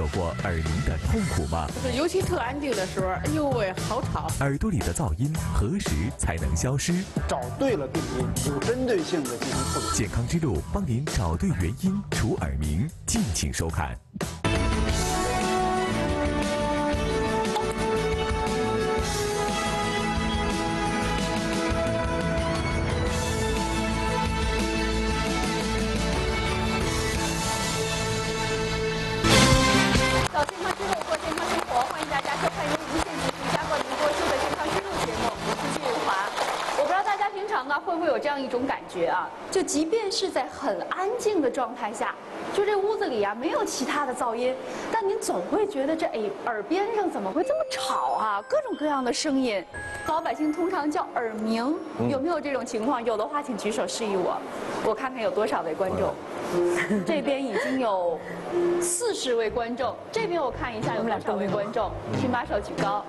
有过耳鸣的痛苦吗？就是尤其特安静的时候，哎呦喂，好吵！耳朵里的噪音何时才能消失？找对了病因，有针对性的进行处理。健康之路帮您找对原因，除耳鸣。敬请收看。是在很安静的状态下，就这屋子里啊没有其他的噪音，但您总会觉得这哎耳边上怎么会这么吵啊？各种各样的声音，老百姓通常叫耳鸣，有没有这种情况？有的话请举手示意我，我看看有多少位观众。这边已经有四十位观众，这边我看一下有多少位观众，请把手举高，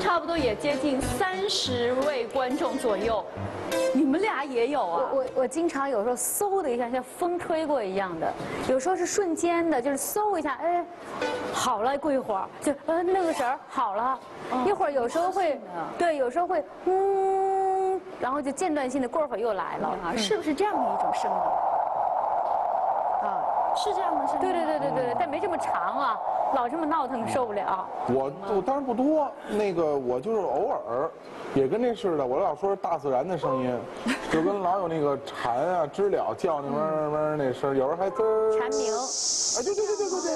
差不多也接近三十位观众左右。你们俩也有啊？我我我经常有时候嗖的一下，像风吹过一样的，有时候是瞬间的，就是嗖一下，哎，好了，过一会儿就呃那个神儿好了，一会儿有时候会，对，有时候会嗯，然后就间断性的过一会儿又来了，啊，是不是这样的一种声音？啊，是这样的声音。对对对对对对，但没这么长啊，老这么闹腾受不了。我我当然不多，那个我就是偶尔，也跟这似的，我老说是大自然的声音，就跟老有那个蝉啊、知了叫那嗡嗡嗡那声，有时候还滋儿。蝉鸣。哎，对对对对对对。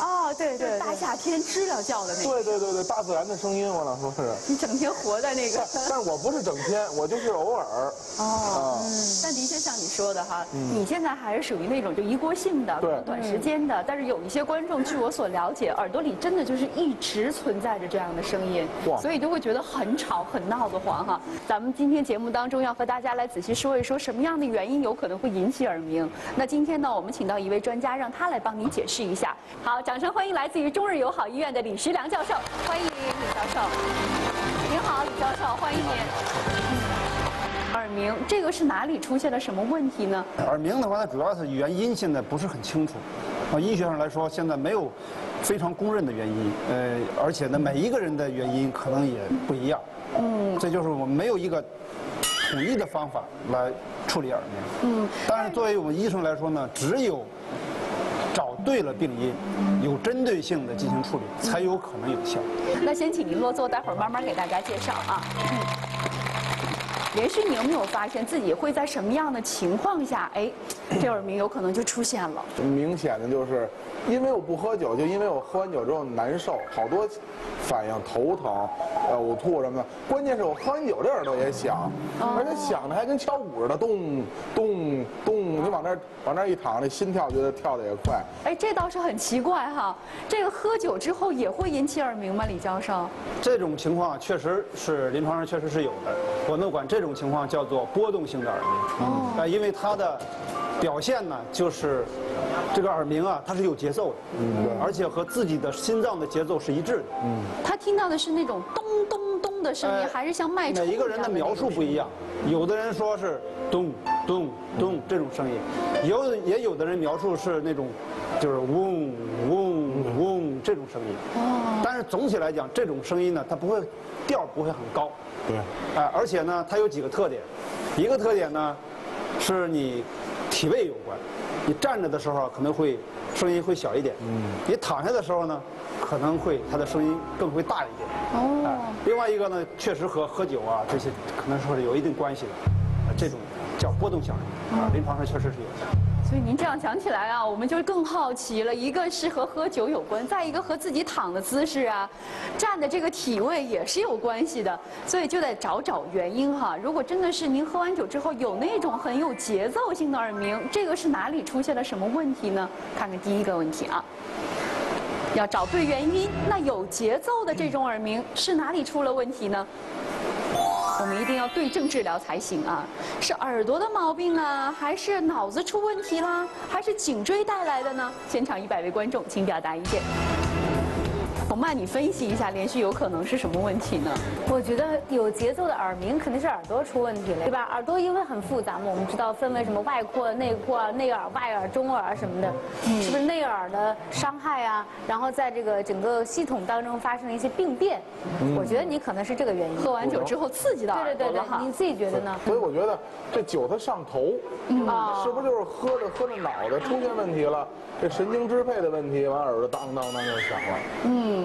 哦，对对大夏天知了叫的那个。对对对对，大自然的声音，我老说是。你整天活在那个。但是我不是整天，我就是偶尔。哦。但的确像你说的哈，你现在还是属于那种就一锅性的，对，短时间的。但是有一些观众，据我所了解，耳朵里真的就是一直存在着这样的声音，所以就会觉得很吵、很闹得慌哈。咱们今天节目当中要和大家来仔细说一说，什么样的原因有可能会引起耳鸣。那今天呢，我们请到一位专家，让他来帮您解释一下。好，掌声欢迎来自于中日友好医院的李石良教授，欢迎李教授。您好，李教授，欢迎您。耳鸣，这个是哪里出现了什么问题呢？耳鸣的话，它主要是原因现在不是很清楚，啊，医学上来说现在没有非常公认的原因，呃，而且呢，每一个人的原因可能也不一样，嗯，这就是我们没有一个统一的方法来处理耳鸣，嗯，但是作为我们医生来说呢，只有找对了病因，有针对性的进行处理，才有可能有效。那先请您落座，待会儿慢慢给大家介绍啊。嗯。连续，你有没有发现自己会在什么样的情况下，哎，这耳鸣有可能就出现了？明显的就是，因为我不喝酒，就因为我喝完酒之后难受，好多反应，头疼、呃呕吐什么的。关键是我喝完酒这耳朵也响，而且响的还跟敲鼓似的，咚咚咚，你往那儿往那儿一躺，那心跳觉得跳的也快。哎，这倒是很奇怪哈。这个喝酒之后也会引起耳鸣吗，李教授？这种情况确实是临床上确实是有的，我们管这。种情况叫做波动性的耳鸣，啊，因为它的表现呢，就是这个耳鸣啊，它是有节奏的，嗯，而且和自己的心脏的节奏是一致的，嗯，他听到的是那种咚咚咚的声音，还是像脉冲？每一个人的描述不一样，有的人说是咚咚咚这种声音，有也有的人描述是那种就是嗡嗡嗡这种声音，哦，但是总体来讲，这种声音呢，它不会调不会很高。对，哎，而且呢，它有几个特点，一个特点呢，是你体位有关，你站着的时候可能会声音会小一点，嗯，你躺下的时候呢，可能会它的声音更会大一点，哦，哎，另外一个呢，确实和喝酒啊这些可能说是有一定关系的，这种叫波动效应，啊，临床上确实是有的。所以您这样讲起来啊，我们就更好奇了。一个是和喝酒有关，再一个和自己躺的姿势啊、站的这个体位也是有关系的。所以就得找找原因哈。如果真的是您喝完酒之后有那种很有节奏性的耳鸣，这个是哪里出现了什么问题呢？看看第一个问题啊，要找对原因。那有节奏的这种耳鸣是哪里出了问题呢？我们一定要对症治疗才行啊！是耳朵的毛病啊，还是脑子出问题啦，还是颈椎带来的呢？现场一百位观众，请表达意见。红曼，你分析一下，连续有可能是什么问题呢？我觉得有节奏的耳鸣肯定是耳朵出问题了，对吧？耳朵因为很复杂嘛，我们知道分为什么外扩、内扩、内耳、外耳、中耳什么的，是不是内耳的伤害啊？然后在这个整个系统当中发生了一些病变，我觉得你可能是这个原因。喝完酒之后刺激到对对对对，你自己觉得呢？所以我觉得这酒它上头，嗯，是不是就是喝着喝着脑袋出现问题了？这神经支配的问题，完耳朵当当当就响了。嗯，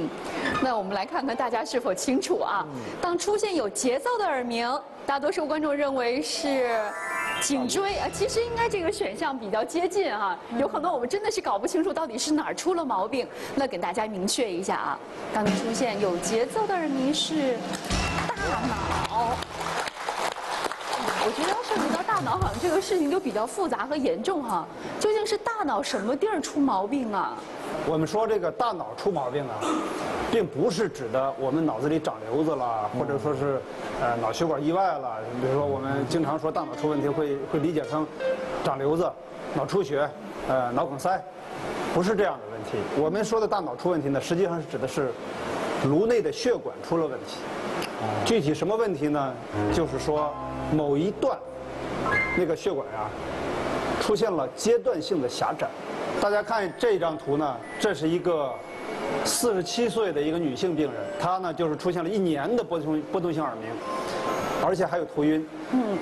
那我们来看看大家是否清楚啊？当出现有节奏的耳鸣，大多数观众认为是颈椎啊，其实应该这个选项比较接近哈。有可能我们真的是搞不清楚到底是哪儿出了毛病。那给大家明确一下啊，当出现有节奏的耳鸣是大脑。我觉得要涉及到大脑，好像这个事情就比较复杂和严重哈。究竟是大脑什么地儿出毛病啊？我们说这个大脑出毛病啊，并不是指的我们脑子里长瘤子了，或者说是呃脑血管意外了。比如说我们经常说大脑出问题，会会理解成长瘤子、脑出血、呃脑梗塞，不是这样的问题。我们说的大脑出问题呢，实际上是指的是颅内的血管出了问题。具体什么问题呢？就是说某一段那个血管啊、出现了阶段性的狭窄。大家看这张图呢，这是一个四十七岁的一个女性病人，她呢就是出现了一年的波动波动性耳鸣，而且还有头晕。嗯，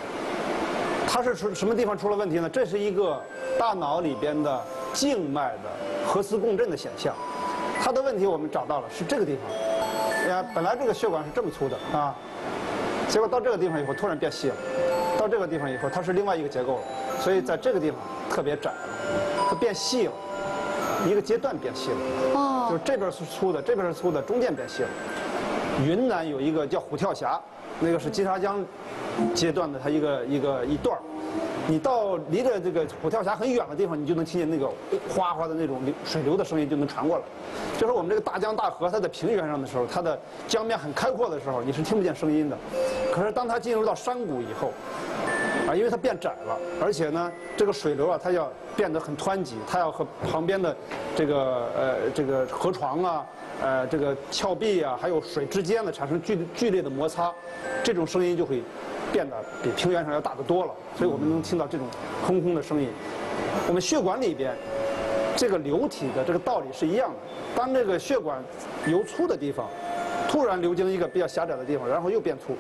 她是出什么地方出了问题呢？这是一个大脑里边的静脉的核磁共振的现象。她的问题我们找到了，是这个地方。呀，本来这个血管是这么粗的啊，结果到这个地方以后突然变细了，到这个地方以后它是另外一个结构了，所以在这个地方特别窄，它变细了，一个阶段变细了。哦，就是这边是粗的，这边是粗的，中间变细了。云南有一个叫虎跳峡，那个是金沙江阶段的它一个一个一段儿你到离着这个虎跳峡很远的地方，你就能听见那个哗哗的那种流水流的声音就能传过来。就是我们这个大江大河，它在平原上的时候，它的江面很开阔的时候，你是听不见声音的。可是当它进入到山谷以后，啊，因为它变窄了，而且呢，这个水流啊，它要变得很湍急，它要和旁边的这个呃这个河床啊，呃这个峭壁啊，还有水之间呢产生剧剧烈的摩擦，这种声音就会变得比平原上要大得多了，所以我们能听到这种轰轰的声音。我们血管里边这个流体的这个道理是一样的，当这个血管由粗的地方突然流经一个比较狭窄的地方，然后又变粗，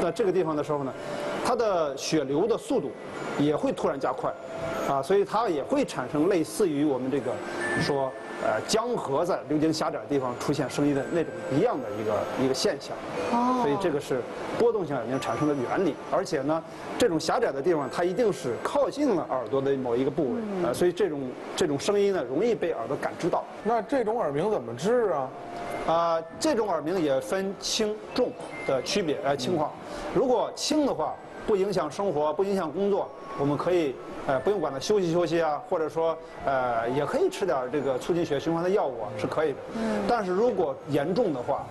那这个地方的时候呢，它的血流的速度也会突然加快，啊，所以它也会产生类似于我们这个说呃江河在流经狭窄的地方出现声音的那种一样的一个一个现象。哦，所以这个是波动性耳鸣产生的原理，而且呢，这种狭窄的地方它一定是靠近了耳朵的某一个部位，呃，所以这种这种声音呢容易被耳朵感知到。那这种耳鸣怎么治啊？啊，这种耳鸣也分轻重的区别，呃，情况。如果轻的话，不影响生活，不影响工作，我们可以呃不用管它休息休息啊，或者说呃也可以吃点这个促进血液循环的药物啊是可以的。嗯。但是如果严重的话，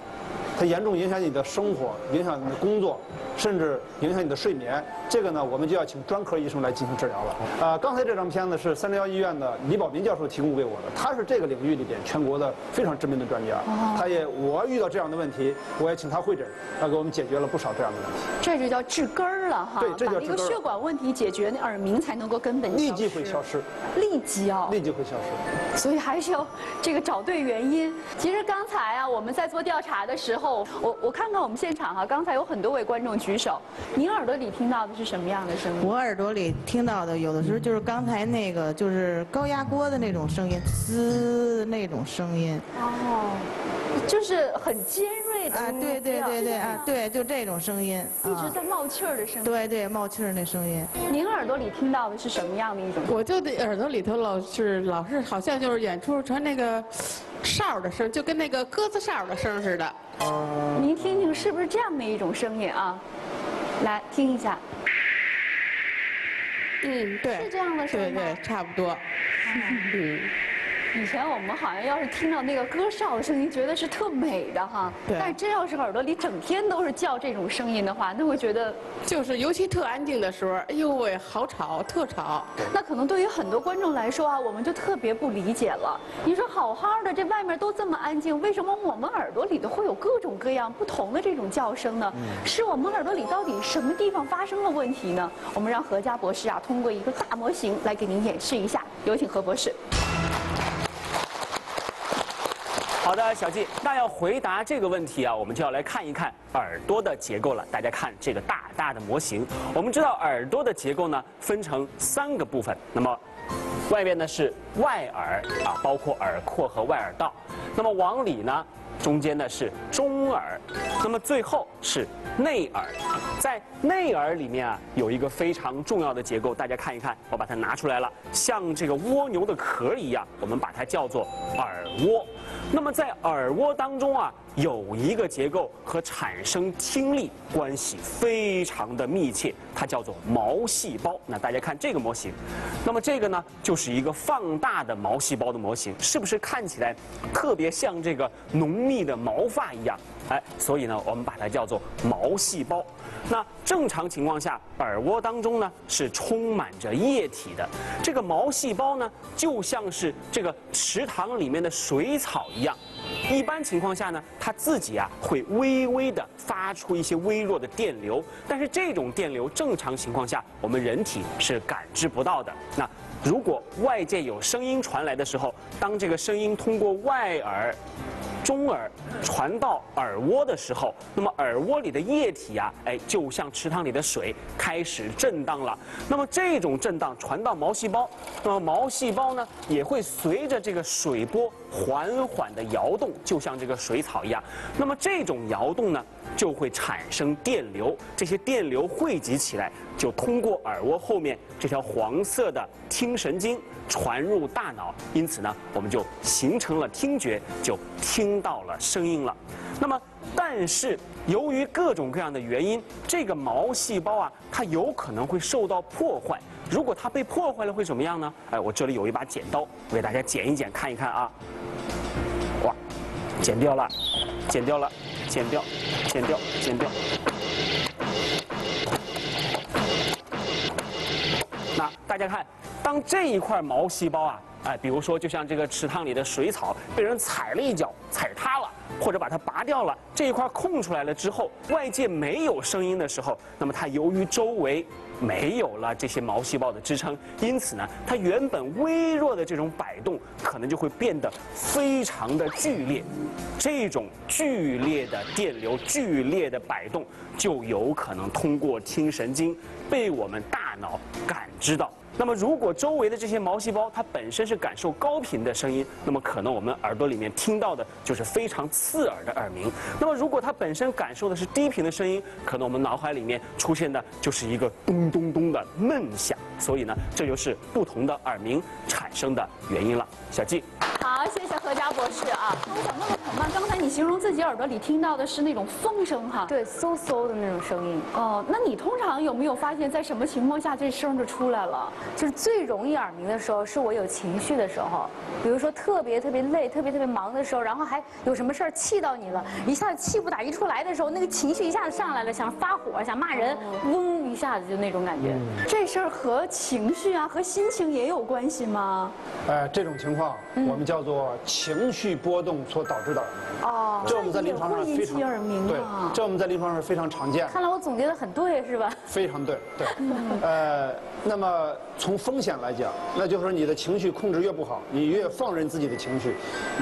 它严重影响你的生活，影响你的工作，甚至影响你的睡眠，这个呢，我们就要请专科医生来进行治疗了。啊，刚才这张片子是三零幺医院的李宝民教授提供给我的，他是这个领域里边全国的非常知名的专家。他也我遇到这样的问题，我也请他会诊，他给我们解决了不少这样的问题。这就叫治根儿了哈，对这叫把那个血管问题解决，那耳鸣才能够根本立即会消失，立即哦，立即会消失。所以还是要这个找对原因。其实刚才啊，我们在做调查的时候，我我看看我们现场哈、刚才有很多位观众举手，您耳朵里听到的是什么样的声音？我耳朵里听到的，有的时候就是刚才那个，就是高压锅的那种声音，滋那种声音。哦，就是很尖锐的啊，对对对对啊，对，就这种声音。一直啊，在冒气儿的声音。对对，冒气儿那声音。您耳朵里听到的是什么样的一种？我就得耳朵里头老是老是好像就是远处传那个哨儿的声，就跟那个鸽子哨儿的声似的。您听听是不是这样的一种声音啊？来听一下，嗯，对，是这样的声音对？对，差不多。嗯，以前我们好像要是听到那个歌哨的声音，觉得是特美的哈。对但是真要是耳朵里整天都是叫这种声音的话，那会觉得，就是尤其特安静的时候，哎呦喂，好吵，特吵。那可能对于很多观众来说啊，我们就特别不理解了。你说好好的，这外面都这么安静，为什么我们耳朵里头会有各种各样不同的这种叫声呢？是我们耳朵里到底什么地方发生了问题呢？我们让何佳博士啊，通过一个大模型来给您演示一下。有请何博士。好的，小季，那要回答这个问题啊，我们就要来看一看耳朵的结构了。大家看这个大大的模型，我们知道耳朵的结构呢分成三个部分，那么外边呢是外耳啊，包括耳廓和外耳道，那么往里呢。中间呢是中耳，那么最后是内耳。在内耳里面啊，有一个非常重要的结构，大家看一看，我把它拿出来了，像这个蜗牛的壳一样，我们把它叫做耳蜗。那么在耳蜗当中啊，有一个结构和产生听力关系非常的密切，它叫做毛细胞。那大家看这个模型，那么这个呢就是一个放大的毛细胞的模型，是不是看起来特别像这个浓密的毛发一样？哎，所以呢，我们把它叫做毛细胞。那正常情况下，耳蜗当中呢是充满着液体的。这个毛细胞呢，就像是这个池塘里面的水草一样。一般情况下呢，它自己啊会微微的发出一些微弱的电流，但是这种电流正常情况下我们人体是感知不到的。那如果外界有声音传来的时候，当这个声音通过外耳。中耳传到耳蜗的时候，那么耳蜗里的液体啊，哎，就像池塘里的水开始震荡了。那么这种震荡传到毛细胞，那么毛细胞呢也会随着这个水波缓缓的摇动，就像这个水草一样。那么这种摇动呢，就会产生电流，这些电流汇集起来，就通过耳蜗后面这条黄色的听神经传入大脑，因此呢，我们就形成了听觉，就听到了声音了。那么，但是由于各种各样的原因，这个毛细胞啊，它有可能会受到破坏。如果它被破坏了，会怎么样呢？哎，我这里有一把剪刀，我给大家剪一剪，看一看啊。哇，剪掉了，剪掉了，剪掉，剪掉，剪掉。那大家看，当这一块毛细胞啊，哎，比如说就像这个池塘里的水草被人踩了一脚，踩塌了，或者把它拔掉了，这一块空出来了之后，外界没有声音的时候，那么它由于周围没有了这些毛细胞的支撑，因此呢，它原本微弱的这种摆动可能就会变得非常的剧烈，这种剧烈的电流、剧烈的摆动，就有可能通过听神经被我们大脑感知到。那么，如果周围的这些毛细胞它本身是感受高频的声音，那么可能我们耳朵里面听到的就是非常刺耳的耳鸣。那么，如果它本身感受的是低频的声音，可能我们脑海里面出现的就是一个咚咚咚的闷响。所以呢，这就是不同的耳鸣产生的原因了。小季。好，谢谢何佳博士啊。那我想问问彭曼，刚才你形容自己耳朵里听到的是那种风声哈？对，嗖嗖的那种声音。哦，那你通常有没有发现，在什么情况下这声就出来了？就是最容易耳鸣的时候，是我有情绪的时候，比如说特别特别累、特别特别忙的时候，然后还有什么事儿气到你了，一下子气不打一处来的时候，那个情绪一下子上来了，想发火、想骂人，嗡一下子就那种感觉。这事儿和情绪啊、和心情也有关系吗？呃，这种情况我们叫做情绪波动所导致的耳鸣。哦，这我们在临床上会引非常起耳鸣对啊，这我们在临床上是非常常见。看来我总结的很对，是吧？非常对，对，呃，那么从风险来讲，那就是说你的情绪控制越不好，你越放任自己的情绪，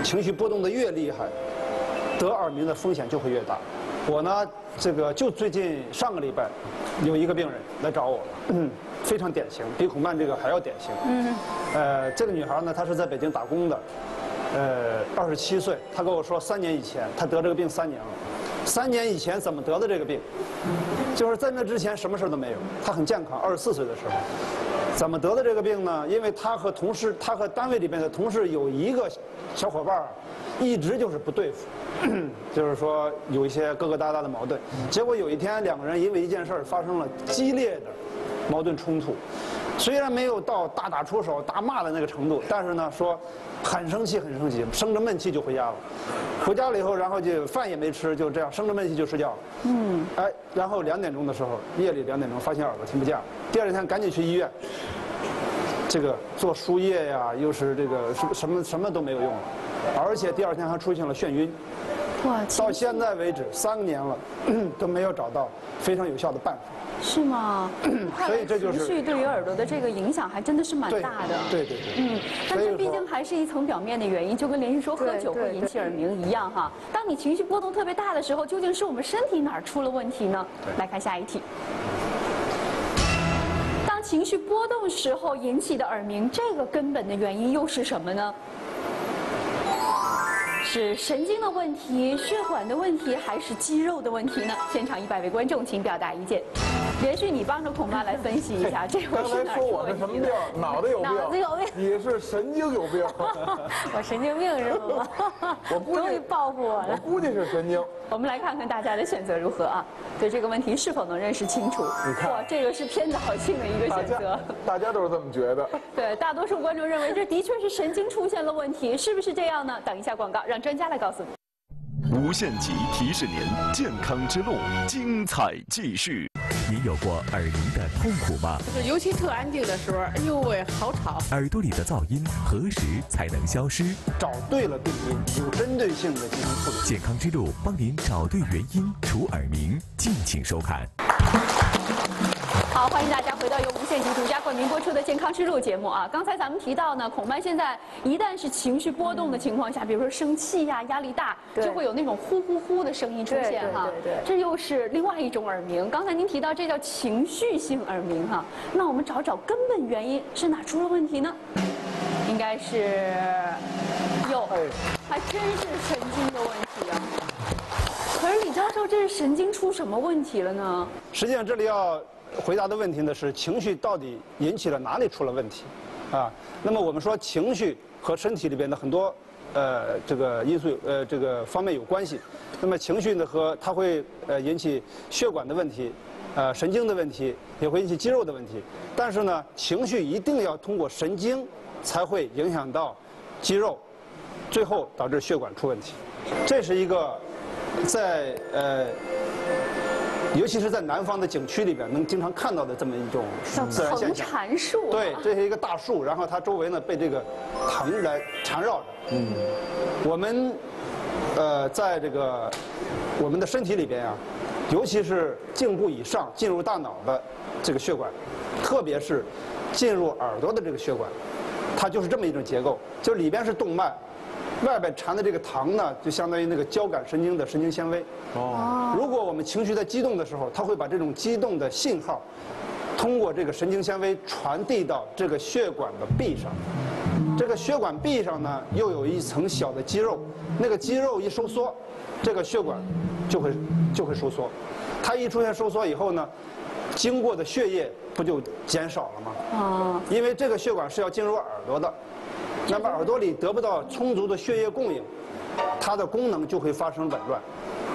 情绪波动的越厉害，得耳鸣的风险就会越大。我呢，这个就最近上个礼拜，有一个病人来找我，嗯，非常典型，比孔曼这个还要典型。嗯，呃，这个女孩呢，她是在北京打工的，呃，二十七岁，她跟我说，三年以前她得这个病三年了，三年以前怎么得的这个病？就是在那之前什么事都没有，他很健康，二十四岁的时候，怎么得的这个病呢？因为他和同事，他和单位里面的同事有一个小伙伴，一直就是不对付，就是说有一些疙疙瘩瘩的矛盾。结果有一天两个人因为一件事发生了激烈的矛盾冲突，虽然没有到大打出手、大骂的那个程度，但是呢，说很生气，很生气，生着闷气就回家了。回家了以后，然后就饭也没吃，就这样生着闷气就睡觉了。嗯，哎，然后两点钟的时候，夜里两点钟发现耳朵听不见了，第二天赶紧去医院。这个做输液呀，又是这个什什么什么都没有用了，而且第二天还出现了眩晕。哇！到现在为止三年了，都没有找到非常有效的办法。是吗？所以这就是情绪对于耳朵的这个影响还真的是蛮大的。对对对。嗯，但这毕竟还是一层表面的原因，就跟连续说喝酒会引起耳鸣一样哈。当你情绪波动特别大的时候，究竟是我们身体哪儿出了问题呢？来看下一题。当情绪波动时候引起的耳鸣，这个根本的原因又是什么呢？是神经的问题、血管的问题，还是肌肉的问题呢？现场一百位观众，请表达意见。连续，你帮着孔妈来分析一下，这回是哪说我是什么病？脑袋有病。脑子有病。你是神经有病。我神经病是吗？我估计 终于报复我了。我估计是神经。我们来看看大家的选择如何啊？对这个问题是否能认识清楚？你看，哇，这个是偏早性的一个选择。大家都是这么觉得。对，大多数观众认为这的确是神经出现了问题，是不是这样呢？等一下广告，让专家来告诉你。无限极提示您：健康之路，精彩继续。您有过耳鸣的痛苦吗？就是尤其特安静的时候，哎呦喂，好吵！耳朵里的噪音何时才能消失？找对了病因，有针对性的进行处理。健康之路帮您找对原因，除耳鸣，敬请收看。好，欢迎大家回到由无限极独家冠名播出的《健康之路》节目啊！刚才咱们提到呢，孔曼现在一旦是情绪波动的情况下，比如说生气呀、压力大，就会有那种呼呼呼的声音出现哈。对对对。这又是另外一种耳鸣。刚才您提到这叫情绪性耳鸣哈，那我们找找根本原因是哪出了问题呢？应该是有，还真是神经的问题啊。可是李教授，这是神经出什么问题了呢？实际上这里要。回答的问题呢是情绪到底引起了哪里出了问题，啊，那么我们说情绪和身体里边的很多呃这个因素呃这个方面有关系，那么情绪呢和它会呃引起血管的问题，呃神经的问题，也会引起肌肉的问题，但是呢情绪一定要通过神经才会影响到肌肉，最后导致血管出问题，这是一个在呃。尤其是在南方的景区里边，能经常看到的这么一种自然现象。藤缠树。对，这是一个大树，然后它周围呢被这个藤来缠绕着。嗯。我们，呃，在这个我们的身体里边啊，尤其是颈部以上进入大脑的这个血管，特别是进入耳朵的这个血管，它就是这么一种结构，就里边是动脉。外边缠的这个糖呢，就相当于那个交感神经的神经纤维。哦。如果我们情绪在激动的时候，它会把这种激动的信号，通过这个神经纤维传递到这个血管的壁上。这个血管壁上呢，又有一层小的肌肉，那个肌肉一收缩，这个血管就会就会收缩。它一出现收缩以后呢，经过的血液不就减少了吗？哦。因为这个血管是要进入耳朵的。那么耳朵里得不到充足的血液供应，它的功能就会发生紊乱。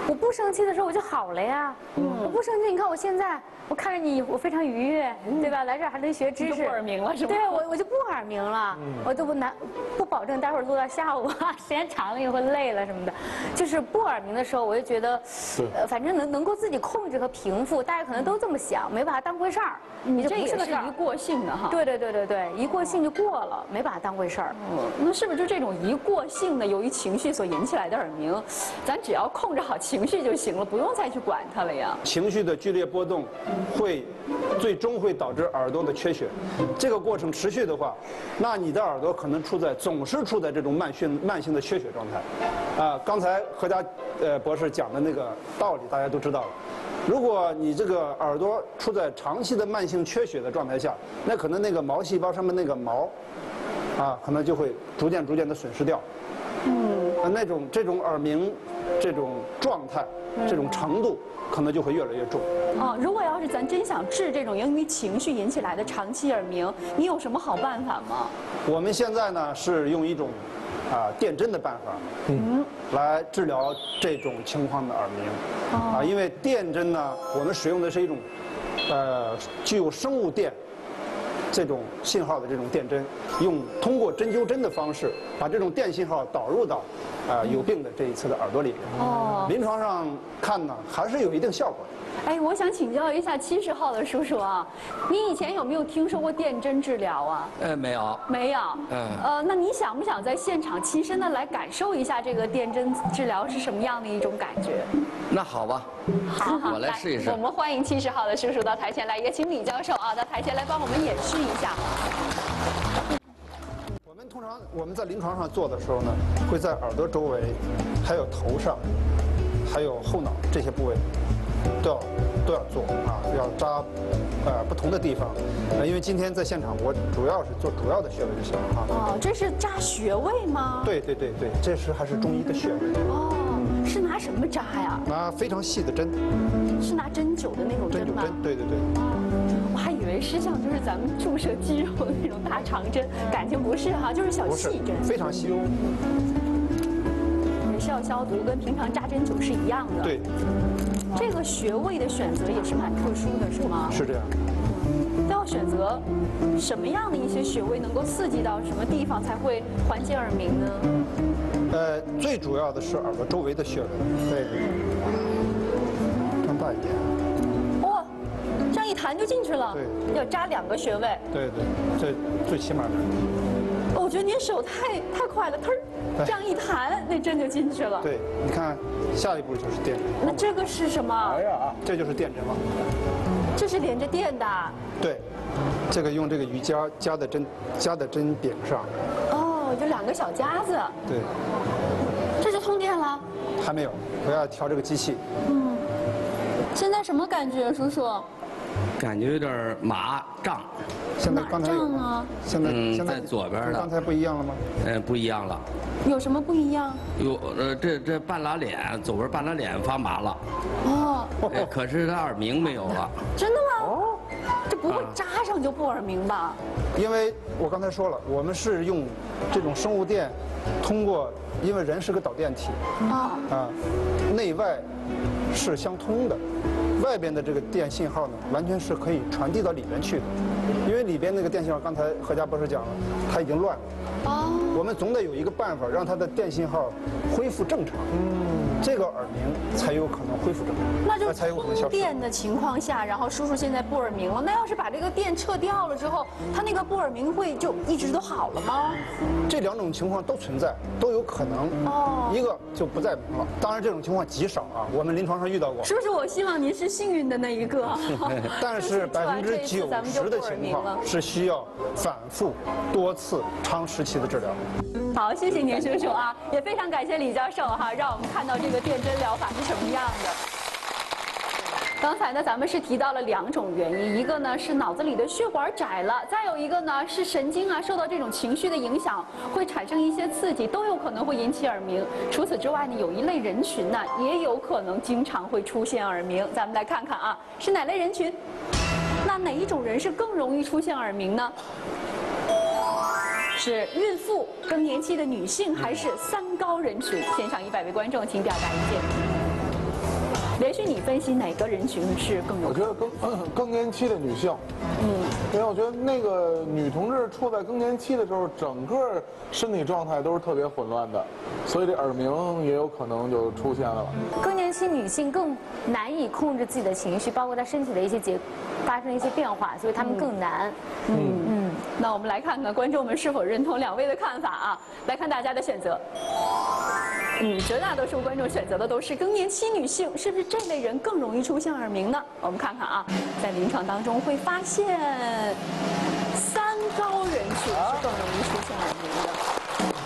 我不生气的时候我就好了呀。我不生气，你看我现在，我看着你，我非常愉悦，对吧？来这儿还能学知识。不耳鸣了是吧？对，我我就不耳鸣了，我都不难，不保证待会儿录到下午啊，时间长了也会累了什么的。就是不耳鸣的时候，我就觉得，呃，反正能能够自己控制和平复，大家可能都这么想，没把它当回事儿。你这也是一过性的哈。对对对对对，一过性就过了，没把它当回事儿。嗯，那是不是就这种一过性的由于情绪所引起来的耳鸣，咱只要控制好情。情绪就行了，不用再去管它了呀。情绪的剧烈波动，会最终会导致耳朵的缺血。这个过程持续的话，那你的耳朵可能处在总是处在这种慢性慢性的缺血状态。啊，刚才何家呃博士讲的那个道理，大家都知道了。如果你这个耳朵处在长期的慢性缺血的状态下，那可能那个毛细胞上面那个毛，啊，可能就会逐渐逐渐的损失掉。嗯，那种这种耳鸣。这种状态，这种程度可能就会越来越重。哦，如果要是咱真想治这种由于情绪引起来的长期耳鸣，你有什么好办法吗？我们现在呢是用一种啊电针的办法，嗯，来治疗这种情况的耳鸣。啊，因为电针呢，我们使用的是一种呃具有生物电这种信号的这种电针，用通过针灸针的方式，把这种电信号导入到啊、有病的这一次的耳朵里边。哦临床上看呢，还是有一定效果的。哎，我想请教一下七十号的叔叔啊，你以前有没有听说过电针治疗啊？呃，没有。没有。嗯呃，那你想不想在现场亲身的来感受一下这个电针治疗是什么样的一种感觉？那好吧，好好我来试一试我们欢迎七十号的叔叔到台前来，也请李教授啊到台前来帮我们演示一下。通常我们在临床上做的时候呢，会在耳朵周围，还有头上，还有后脑这些部位，都要都要做啊，要扎呃不同的地方。呃，因为今天在现场，我主要是做主要的穴位就行了啊。哦，这是扎穴位吗？。对对对对，这是还是中医的穴位，哦，是拿什么扎呀？拿非常细的针，是拿针灸的那种针吗？针灸针，对对对。哦，我还以为是像就是咱们注射肌肉的那种大长针，感情不是哈，就是小细针，非常细。也是要消毒，跟平常扎针灸是一样的。对，这个穴位的选择也是蛮特殊的，是吗？是这样。都要选择什么样的一些穴位能够刺激到什么地方才会缓解耳鸣呢？呃，最主要的是耳朵周围的穴位，对，弹就进去了。对。要扎两个穴位。对对，这最起码的。哦我觉得您手太太快了，腾儿，这样一弹，那针就进去了。。对，你看，下一步就是电针。那这个是什么？哎呀，这就是电针吗。这是连着电的。对，这个用这个鱼夹夹在针夹在针柄上。哦，就两个小夹子，对，这就通电了。还没有，我要调这个机器。嗯，现在什么感觉，叔叔？感觉有点麻胀，现在刚才？胀啊？现在嗯现在在左边的跟刚才不一样了吗？呃，不一样了。有什么不一样？有呃，这这半拉脸左边半拉脸发麻了，哦，呃可是他耳鸣没有了。真的吗？哦，这不会扎上就不耳鸣吧？因为我刚才说了，我们是用这种生物电，通过，因为人是个导电体，啊，啊，内外是相通的。外边的这个电信号呢，完全是可以传递到里面去的，因为里边那个电信号，刚才何佳博士讲了，它已经乱了。哦，我们总得有一个办法让它的电信号恢复正常，嗯，这个耳鸣才有可能恢复正常，那就才有可能消失。电的情况下，然后叔叔现在不耳鸣了。那要是把这个电撤掉了之后，他那个不耳鸣会就一直都好了吗？这两种情况都存在，都有可能。哦一个就不再鸣了。当然，这种情况极少啊，我们临床上遇到过。叔叔，我希望您是幸运的那一个。但是百分之九十的情况是需要反复、多次、长时期的治疗。好，谢谢您叔叔啊，也非常感谢李教授哈，让我们看到这个电针疗法是什么样的。刚才呢，咱们是提到了两种原因，一个呢是脑子里的血管窄了，再有一个呢是神经啊受到这种情绪的影响，会产生一些刺激，都有可能会引起耳鸣。除此之外呢，有一类人群呢也有可能经常会出现耳鸣，咱们来看看啊，是哪类人群？那哪一种人是更容易出现耳鸣呢？是孕妇、更年期的女性，还是三高人群？现场一百位观众，请表达意见。连续，你分析哪个人群是更有我觉得更更年期的女性，嗯，因为我觉得那个女同志处在更年期的时候，整个身体状态都是特别混乱的，所以这耳鸣也有可能就出现了。更年期女性更难以控制自己的情绪，包括她身体的一些结发生一些变化，所以她们更难。嗯嗯，那我们来看看观众们是否认同两位的看法啊？来看大家的选择。嗯，绝大多数观众选择的都是更年期女性，是不是这类人更容易出现耳鸣呢？我们看看啊，在临床当中会发现，三高人群是更容易出现耳鸣的。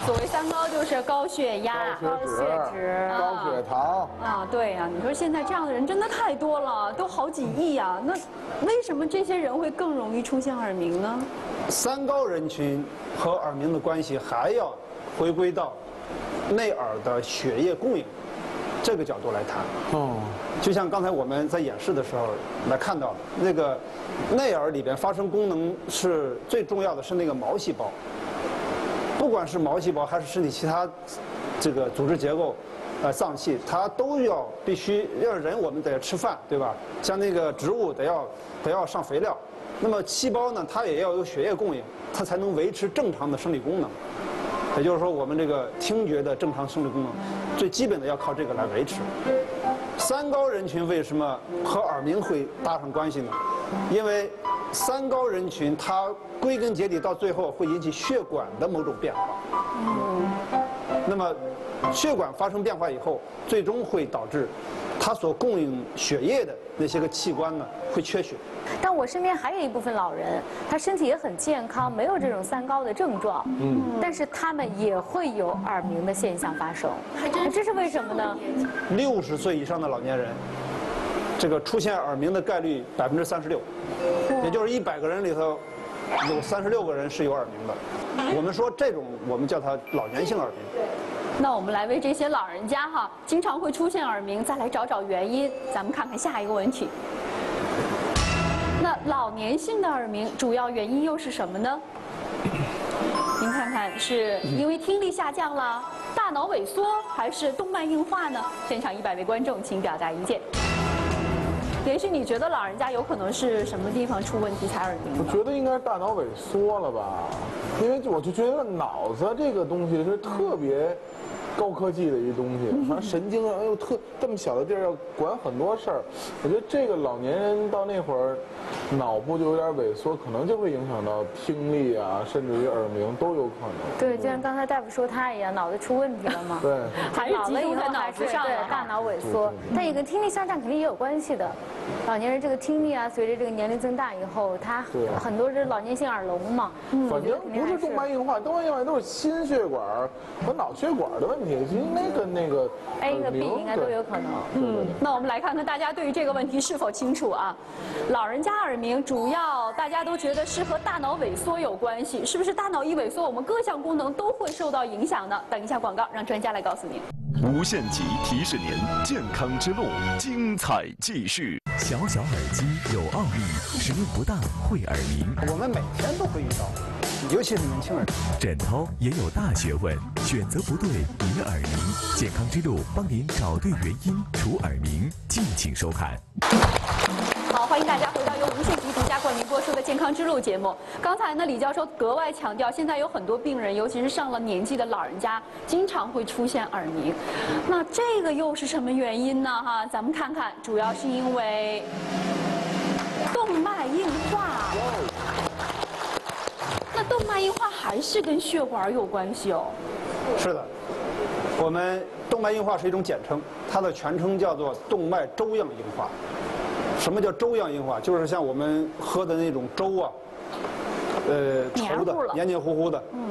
所谓三高，就是高血压、高血脂、高血糖。啊，对呀、你说现在这样的人真的太多了，都好几亿呀、那为什么这些人会更容易出现耳鸣呢？三高人群和耳鸣的关系还要回归到内耳的血液供应这个角度来谈。哦，就像刚才我们在演示的时候来看到，那个内耳里边发生功能是最重要的是那个毛细胞，不管是毛细胞还是身体其他这个组织结构，呃脏器，它都要必须要人我们得吃饭，对吧？像那个植物得要得要上肥料，那么细胞呢，它也要有血液供应，它才能维持正常的生理功能。也就是说，我们这个听觉的正常生理功能，最基本的要靠这个来维持。三高人群为什么和耳鸣会搭上关系呢？因为三高人群它归根结底到最后会引起血管的某种变化。那么血管发生变化以后，最终会导致它所供应血液的那些个器官呢会缺血。但我身边还有一部分老人，他身体也很健康，没有这种三高的症状，嗯，但是他们也会有耳鸣的现象发生，这是为什么呢？六十岁以上的老年人，这个出现耳鸣的概率百分之三十六，也就是一百个人里头有三十六个人是有耳鸣的。我们说这种，我们叫它老年性耳鸣。那我们来为这些老人家哈，经常会出现耳鸣，再来找找原因。咱们看看下一个问题。那老年性的耳鸣主要原因又是什么呢？您看看，是因为听力下降了，大脑萎缩，还是动脉硬化呢？现场一百位观众，请表达意见。也许你觉得老人家有可能是什么地方出问题才耳鸣？我觉得应该是大脑萎缩了吧，因为我就觉得脑子这个东西是特别。高科技的一东西，反正神经啊，哎呦特这么小的地儿要管很多事儿，我觉得这个老年人到那会儿，脑部就有点萎缩，可能就会影响到听力啊，甚至于耳鸣都有可能。对，就像刚才大夫说他一样，脑子出问题了嘛。对，还是集中在脑子上了，大脑萎缩，但也跟听力下降肯定也有关系的。老年人这个听力啊，随着这个年龄增大以后，他很多是老年性耳聋嘛。反正不是动脉硬化，动脉硬化都是心血管和脑血管的问题。应该跟那个 A 和 B 应该都有可能。嗯，那我们来看看大家对于这个问题是否清楚啊？老人家耳鸣主要大家都觉得是和大脑萎缩有关系，是不是大脑一萎缩，我们各项功能都会受到影响呢？等一下广告，让专家来告诉您。无限极提示您：健康之路，精彩继续。小小耳机有奥秘，使用不当会耳鸣。我们每天都会遇到，尤其是年轻人。枕头也有大学问，选择不对引耳鸣。健康之路帮您找对原因，除耳鸣。敬请收看。欢迎大家回到由无线极独家冠名播出的《健康之路》节目。刚才呢，李教授格外强调，现在有很多病人，尤其是上了年纪的老人家，经常会出现耳鸣。那这个又是什么原因呢？哈，咱们看看，主要是因为动脉硬化。那动脉硬化还是跟血管有关系哦？是的，我们动脉硬化是一种简称，它的全称叫做动脉粥样硬化。什么叫粥样硬化？就是像我们喝的那种粥啊，呃，稠的、黏黏糊糊的，嗯，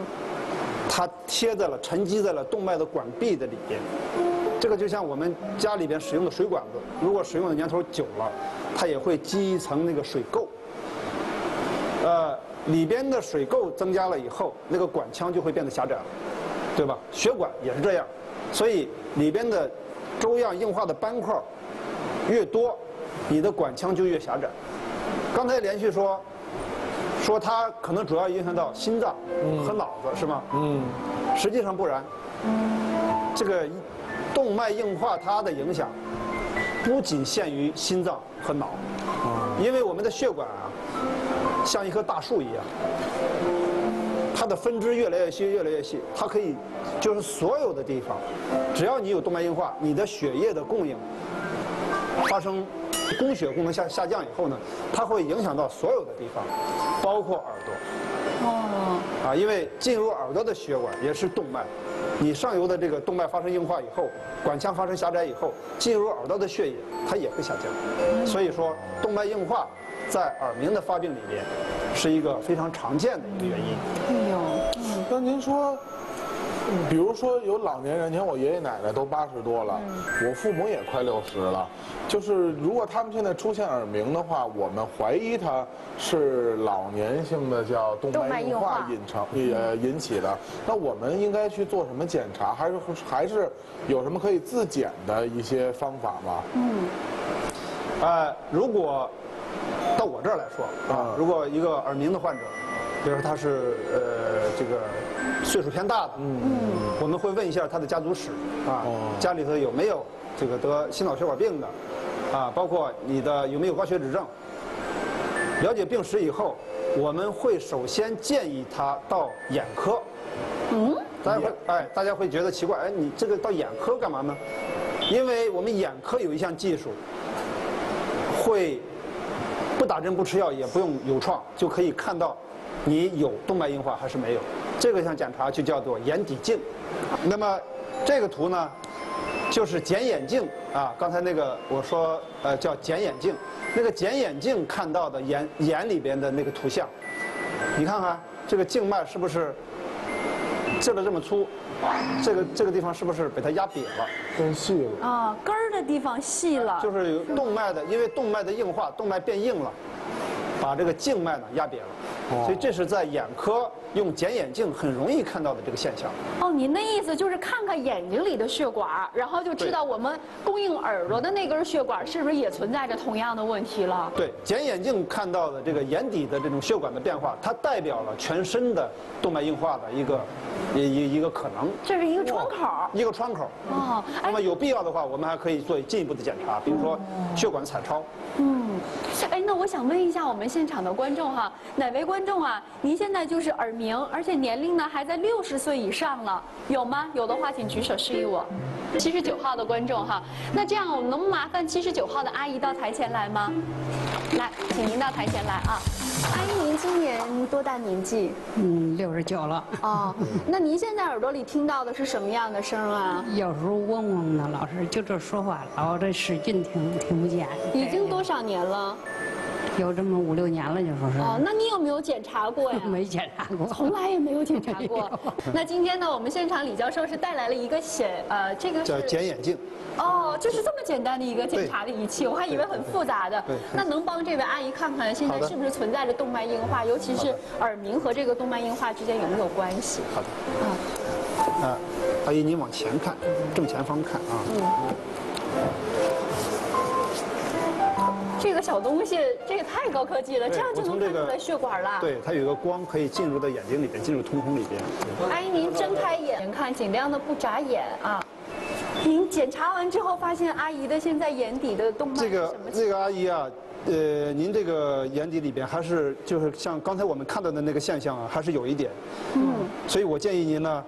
它贴在了、沉积在了动脉的管壁的里边。这个就像我们家里边使用的水管子，如果使用的年头久了，它也会积一层那个水垢。呃，里边的水垢增加了以后，那个管腔就会变得狭窄了，对吧？血管也是这样，所以里边的粥样硬化的斑块越多。你的管腔就越狭窄。刚才连续说，说它可能主要影响到心脏和脑子，是吗？嗯。实际上不然。这个动脉硬化它的影响不仅限于心脏和脑，因为我们的血管啊，像一棵大树一样，它的分支越来越细，越来越细，它可以就是所有的地方，只要你有动脉硬化，你的血液的供应发生。供血功能下下降以后呢，它会影响到所有的地方，包括耳朵。哦。啊，因为进入耳朵的血管也是动脉，你上游的这个动脉发生硬化以后，管腔发生狭窄以后，进入耳朵的血液它也会下降。所以说，动脉硬化在耳鸣的发病里边是一个非常常见的一个原因。哎呦，嗯，刚您说。比如说有老年人，你看我爷爷奶奶都八十多了，我父母也快六十了，就是如果他们现在出现耳鸣的话，我们怀疑他是老年性的叫动脉硬化引成呃引起的，那我们应该去做什么检查？还是还是有什么可以自检的一些方法吗？嗯，呃，如果到我这儿来说啊，如果一个耳鸣的患者，比如说他是呃这个。岁数偏大的，嗯，我们会问一下他的家族史，啊，家里头有没有这个得心脑血管病的，啊，包括你的有没有高血脂症，了解病史以后，我们会首先建议他到眼科。嗯，大家会哎，大家会觉得奇怪，哎，你这个到眼科干嘛呢？因为我们眼科有一项技术，会不打针不吃药也不用有创就可以看到你有动脉硬化还是没有。这个项检查就叫做眼底镜。那么这个图呢，就是检眼镜啊。刚才那个我说呃叫检眼镜，那个检眼镜看到的眼眼里边的那个图像，你看看这个静脉是不是这个这么粗？这个这个地方是不是被它压瘪了？变细了。啊，根儿的地方细了。就是有动脉的，因为动脉的硬化，动脉变硬了，把这个静脉呢压瘪了。所以这是在眼科用剪眼镜很容易看到的这个现象。哦，您的意思就是看看眼睛里的血管，然后就知道我们供应耳朵的那根血管是不是也存在着同样的问题了？对，剪眼镜看到的这个眼底的这种血管的变化，它代表了全身的动脉硬化的一个一一一个可能。这是一个窗口。一个窗口。哦。那么有必要的话，我们还可以做进一步的检查，比如说血管彩超。嗯。哎，那我想问一下我们现场的观众哈，哪位观？众啊，您现在就是耳鸣，而且年龄呢还在六十岁以上了，有吗？有的话请举手示意我。七十九号的观众哈，那这样我们能麻烦七十九号的阿姨到台前来吗？来，请您到台前来啊。阿姨，您今年多大年纪？嗯，六十九了。哦，那您现在耳朵里听到的是什么样的声啊？有时候嗡嗡的，老是就这说话，老这使劲听，听不见。已经多少年了？有这么五六年了，就说是。哦，那你有没有检查过呀？没检查过，从来也没有检查过。那今天呢，我们现场李教授是带来了一个显呃，这个叫检眼镜。哦，就是这么简单的一个检查的仪器，我还以为很复杂的。那能帮这位阿姨看看现在是不是存在着动脉硬化，尤其是耳鸣和这个动脉硬化之间有没有关系？好的。啊。啊，阿姨您往前看，正前方看啊。嗯。这个小东西，这也太高科技了，这样就能看出来血管了。对，它有一个光可以进入到眼睛里边，进入瞳孔里边。阿姨，您睁开眼看，尽量的不眨眼啊。您检查完之后发现，阿姨的现在眼底的动脉这个这个阿姨啊，呃，您这个眼底里边还是就是像刚才我们看到的那个现象啊，还是有一点。嗯。所以我建议您呢，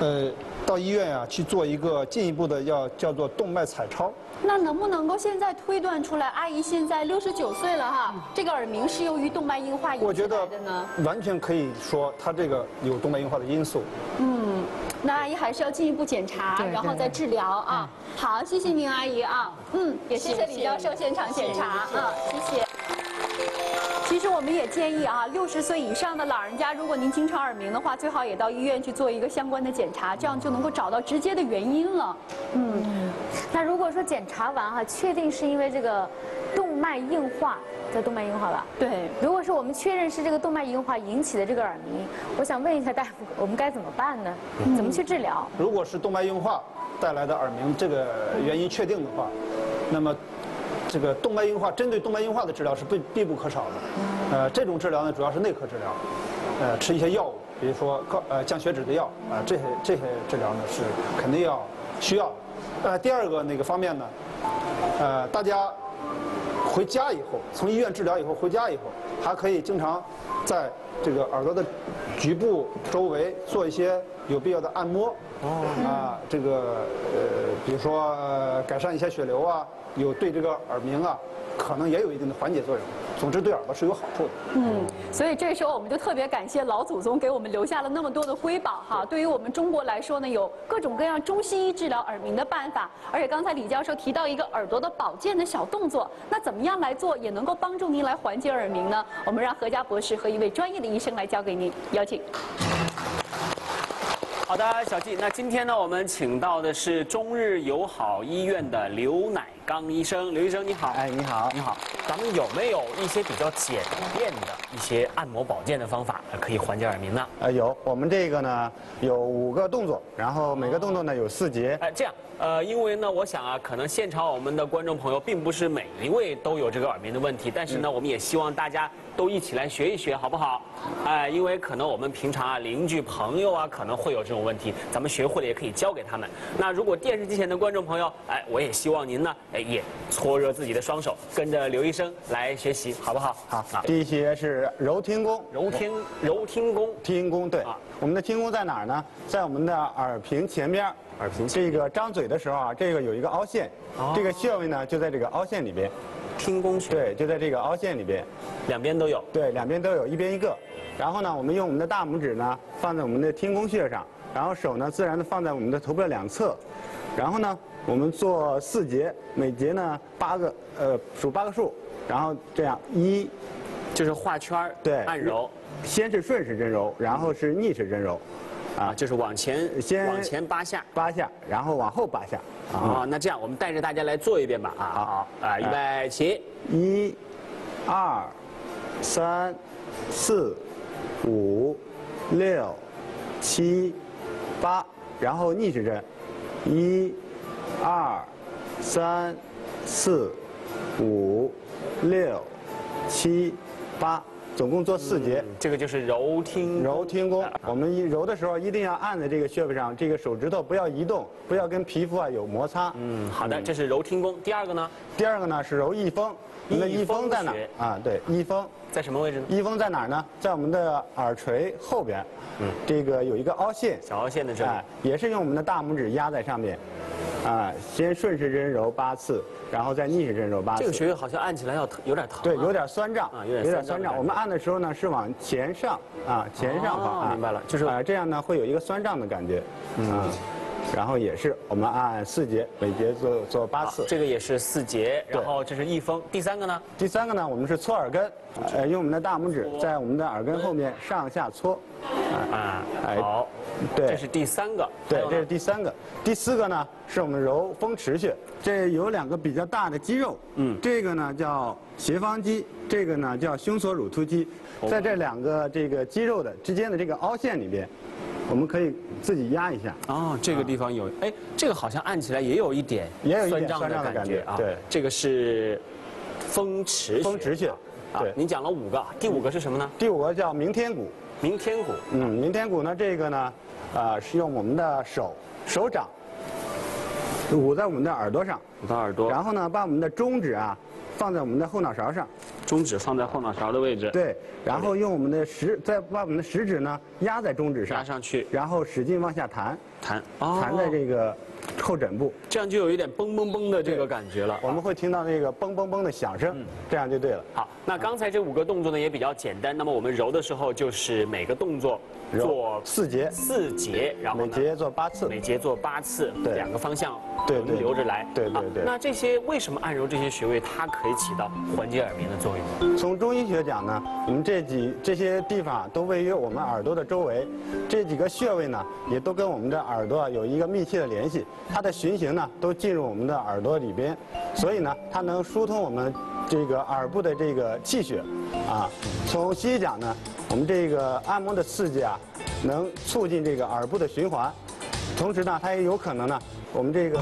呃，到医院啊去做一个进一步的要叫做动脉彩超。那能不能够现在推断出来，阿姨现在六十九岁了哈，这个耳鸣是由于动脉硬化引起的呢？完全可以说，她这个有动脉硬化的因素。嗯，那阿姨还是要进一步检查，然后再治疗啊。好，谢谢您，阿姨啊。嗯，也谢谢李教授现场检查啊，谢谢。其实我们也建议啊，六十岁以上的老人家，如果您经常耳鸣的话，最好也到医院去做一个相关的检查，这样就能够找到直接的原因了。嗯，那如果说检查完哈，确定是因为这个动脉硬化，叫动脉硬化吧？对。如果是我们确认是这个动脉硬化引起的这个耳鸣，我想问一下大夫，我们该怎么办呢？怎么去治疗？如果是动脉硬化带来的耳鸣，这个原因确定的话，那么。这个动脉硬化，针对动脉硬化的治疗是必必不可少的。呃，这种治疗呢，主要是内科治疗，呃，吃一些药物，比如说高呃降血脂的药啊，这些这些治疗呢是肯定要需要。呃，第二个那个方面呢，呃，大家回家以后，从医院治疗以后回家以后，还可以经常在这个耳朵的局部周围做一些有必要的按摩。哦。啊，这个呃，比如说改善一些血流啊。有对这个耳鸣啊，可能也有一定的缓解作用。总之，对耳朵是有好处的。嗯，所以这时候我们就特别感谢老祖宗给我们留下了那么多的瑰宝哈。对于我们中国来说呢，有各种各样中西医治疗耳鸣的办法。而且刚才李教授提到一个耳朵的保健的小动作，那怎么样来做也能够帮助您来缓解耳鸣呢？我们让何佳博士和一位专业的医生来教给您，有请。好的，小季。那今天呢，我们请到的是中日友好医院的刘乃刚医生。刘医生，你好。哎，你好，你好。咱们有没有一些比较简便的一些按摩保健的方法，可以缓解耳鸣呢？呃，有。我们这个呢，有五个动作，然后每个动作呢有四节。哎，这样，呃，因为呢，我想啊，可能现场我们的观众朋友并不是每一位都有这个耳鸣的问题，但是呢，我们也希望大家都一起来学一学，好不好？哎，因为可能我们平常啊，邻居朋友啊，可能会有这种问题，咱们学会了也可以教给他们。那如果电视机前的观众朋友，哎，我也希望您呢，哎，也搓热自己的双手，跟着刘医生来学习，好不好？好啊，第一节是揉听功，揉听揉听功，听功对啊。我们的听功在哪儿呢？在我们的耳屏前边儿。耳屏前这个张嘴的时候啊，这个有一个凹陷，哦这个穴位呢就在这个凹陷里边。听宫穴，对，就在这个凹陷里边。两边都有。对，两边都有，一边一个。然后呢，我们用我们的大拇指呢放在我们的听宫穴上，然后手呢自然的放在我们的头部的两侧，然后呢我们做四节，每节呢八个，呃数八个数，然后这样一，就是画圈儿对，按揉，先是顺时针揉，然后是逆时针揉，啊，就是往前先往前八下。八下，然后往后八下，啊，那这样我们带着大家来做一遍吧。啊，好，啊，预备起。一、二、三、四、五、六、七、八，然后逆时针，一、二、三、四、五、六、七、八，总共做四节。这个就是揉听揉听功，我们一揉的时候一定要按在这个穴位上，这个手指头不要移动，不要跟皮肤啊有摩擦。嗯，好的，这是揉听功。第二个呢，第二个呢是揉翳风，我们的翳风在哪啊？对，翳风。在什么位置呢？翳风在哪儿呢？在我们的耳垂后边，嗯，这个有一个凹陷，小凹陷的这里哎，也是用我们的大拇指压在上面，啊，先顺时针揉八次，然后再逆时针揉八次。这个穴位好像按起来要疼有点疼啊。对，有点酸胀啊有点酸胀我们按的时候呢是往前上啊，前上哦方啊，明白了就是啊，这样呢会有一个酸胀的感觉，啊，然后也是我们按四节，每节做做八次。这个也是四节，然后这是一风。第三个呢？第三个呢，我们是搓耳根，呃，用我们的大拇指在我们的耳根后面上下搓，啊，哎好，对这是第三个。对，这是第三个。第四个呢，是我们揉风池穴，这有两个比较大的肌肉，嗯这个呢叫斜方肌，这个呢叫胸锁乳突肌，哦在这两个这个肌肉的之间的这个凹陷里边，我们可以自己压一下。哦，这个地方有，哎，这个好像按起来也有一点也有一酸胀点酸胀的感觉啊。对这个是风池风池穴啊对，您讲了五个，第五个是什么呢？第五个叫明天鼓，明天鼓。嗯，明天鼓呢，这个呢，呃，是用我们的手手掌捂在我们的耳朵上，捂到耳朵，然后呢，把我们的中指啊放在我们的后脑勺上，中指放在后脑勺的位置。，对，然后用我们的食，再把我们的食指呢压在中指上，压上去。然后使劲往下弹，弹，哦弹在这个后枕部，这样就有一点嘣嘣嘣的这个感觉了。我们会听到那个嘣嘣嘣的响嗯声，这样就对了。好，那刚才这五个动作呢也比较简单。那么我们揉的时候，就是每个动作做四节四节，然后呢每节做八次，每节做八次，对两个方向对对轮流着来。好对对对那这些为什么按揉这些穴位，它可以起到缓解耳鸣的作用？从中医学讲呢，我们这几这些地方都位于我们耳朵的周围，这几个穴位呢，也都跟我们的耳朵有一个密切的联系。它的循行呢，都进入我们的耳朵里边，所以呢，它能疏通我们这个耳部的这个气血，啊。从西医讲呢，我们这个按摩的刺激啊，能促进这个耳部的循环，同时呢，它也有可能呢，我们这个。